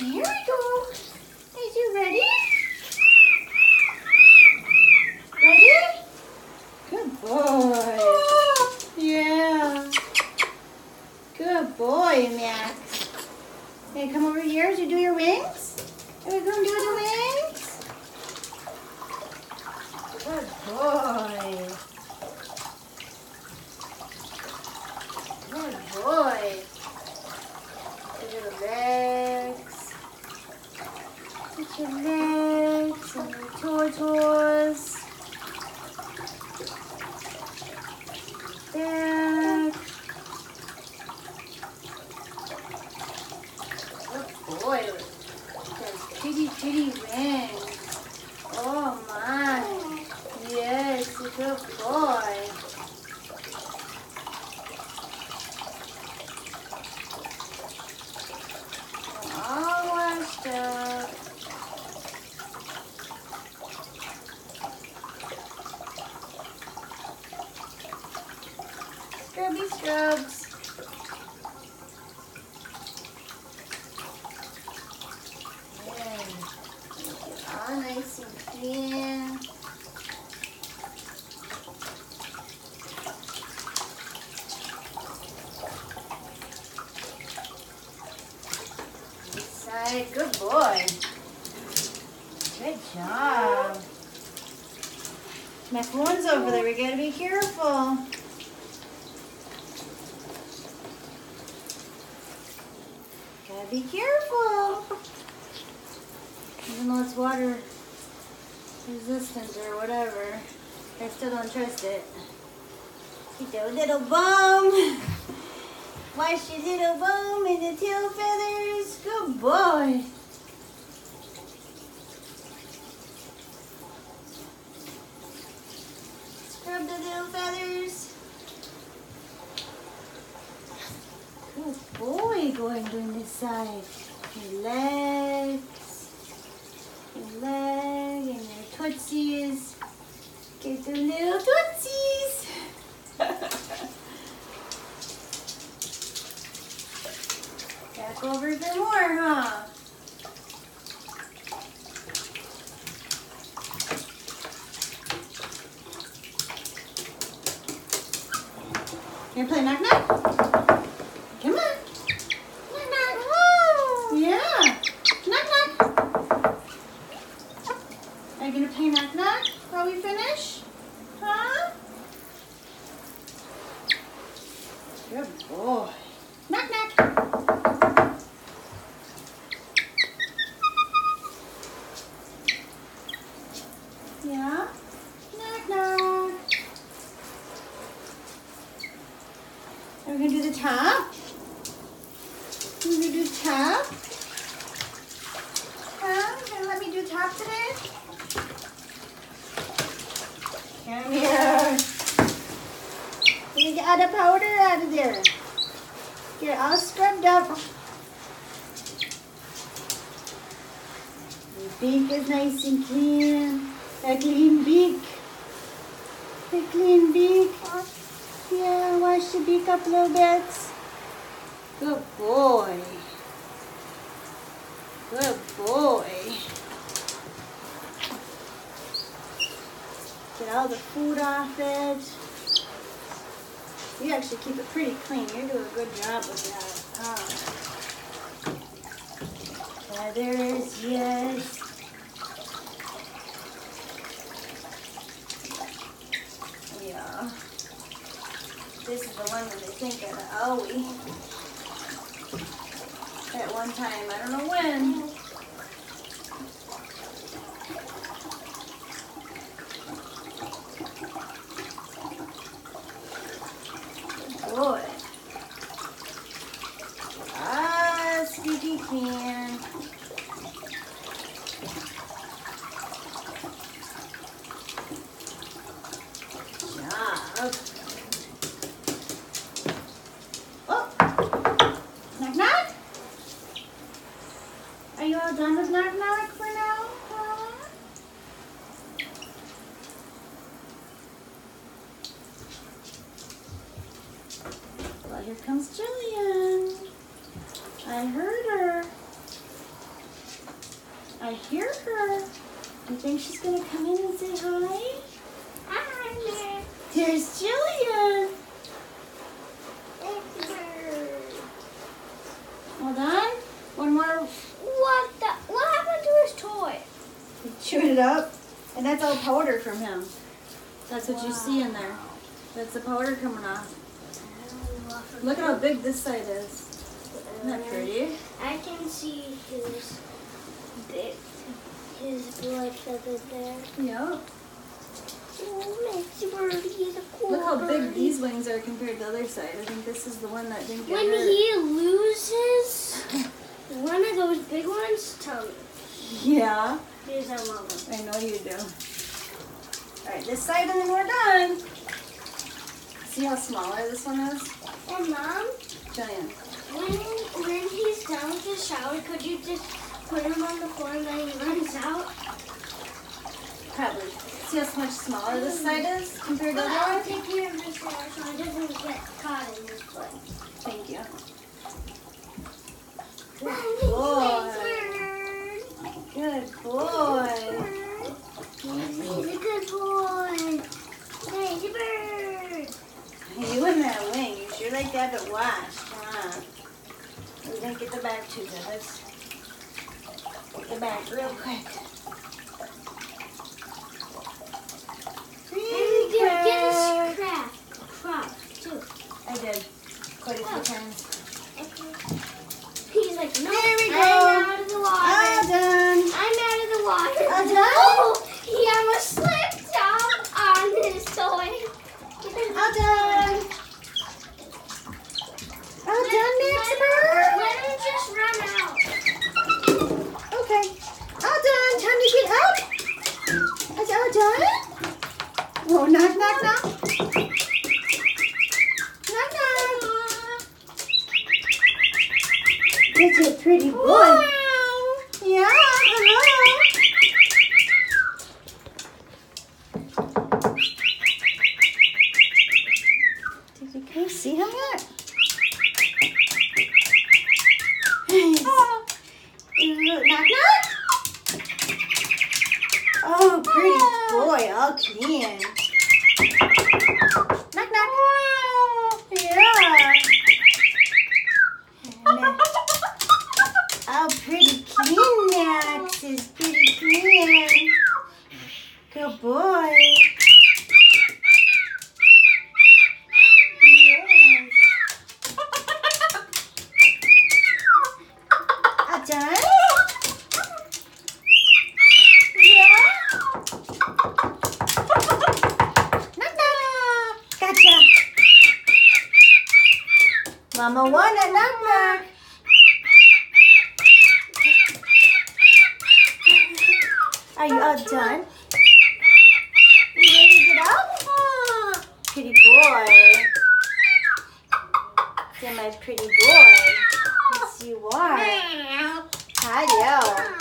Here we go. Is you ready? Ready? Good boy. Oh. Yeah. Good boy, Max. Okay, come over here as you do your wings. Are we going to do the wings? Good boy. Good boy. Look at the legs. And pretty, pretty wings. Oh my. Yes, good boy. All washed up. Scrubby scrubs. Good. Boy. Good job. Macaroon's over there. We gotta be careful. Be careful. Even though it's water resistant or whatever, I still don't trust it. Get your little bum. Wash your little bum and the tail feathers. Good boy. Scrub the little feathers. Boy going doing this side. Your legs. Your leg and your tootsies. Get the little tootsies. Back over for more, huh? You play knock knock? Come on. Knock knock. Yeah. Knock knock. Are you gonna play knock knock while we finish? Huh? Good boy. Knock knock. Yeah. Knock knock. Are we gonna do the top? Are we gonna do the top? Huh? You gonna let me do top today? Come here. All the powder out of there. Get all scrubbed up. The beak is nice and clean. A clean beak. A clean beak. Yeah, wash the beak up a little bit. Good boy. Good boy. Get all the food off it. You actually keep it pretty clean. You're doing a good job with that. Oh. Feathers, yes. Yeah. This is the one that they think of the owie. At one time, I don't know when. Boy. Ah, squeaky can. Job. Oh, knock knock. Are you all done with knock knock for now? Huh? Well, here comes Jillian. I heard her. I hear her. You think she's gonna come in and say hi? Hi, There's Jillian. Hold on. One more. What the? What happened to his toy? He chewed it up. And that's all powder from him. That's what you see in there. That's the powder coming off. Look at how big this side is. Isn't that pretty? I can see his big, his blood feather there. Yep. Oh, Birdie cool Look how big these wings are compared to the other side. I think this is the one that didn't get When hurt. he loses one of those big ones, tell me. Yeah, I love him. I know you do. All right, this side and then we're done. See how smaller this one is? And mom, Giant. when when he's done with the shower, could you just put him on the floor and then he runs out? Probably. See how much smaller this mm. side is compared to the I'll one? take care of this shower so it doesn't get caught in this foot. Thank you. Good Boy. Good boy. He's a good boy. Hey, the bird. You and that like that to wash, huh? We didn't get the back too good. Let's get the back real quick. And get, get his craft. Craft, too. I did. Quite a few times. He's like, no, There we I'm go. out of the All water. done. I'm out of the water. All done? Oh, he almost slipped down on his toy. All done. All done, Max Bird? Let him just run out. Okay. All done. Time to get up. Is all done? Oh, knock, knock, knock. Knock, knock. Such a pretty boy. Yeah, hello. Did you guys see him yet? Ooh, knock knock. Oh, pretty boy, all clean. Knock knock. Yeah. And, uh, Oh, pretty clean, Max is pretty clean. Good boy. Yes. All done? Yeah? Knock knock. Gotcha. Mama wanna knock knock. Are you all done? You ready to get up? Aw, Pretty boy. You're my pretty boy. Yes, you are.